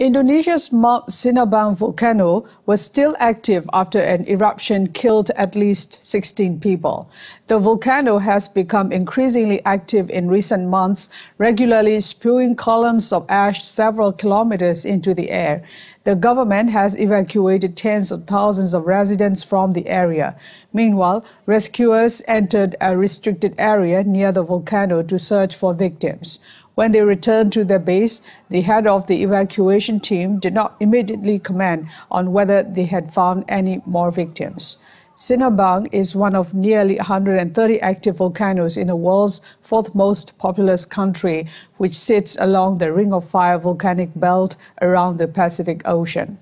Indonesia's Mount Sinabung volcano was still active after an eruption killed at least 16 people. The volcano has become increasingly active in recent months, regularly spewing columns of ash several kilometers into the air. The government has evacuated tens of thousands of residents from the area. Meanwhile, rescuers entered a restricted area near the volcano to search for victims. When they returned to their base, the head of the evacuation team did not immediately comment on whether they had found any more victims. Sinabung is one of nearly 130 active volcanoes in the world's fourth most populous country, which sits along the Ring of Fire volcanic belt around the Pacific Ocean.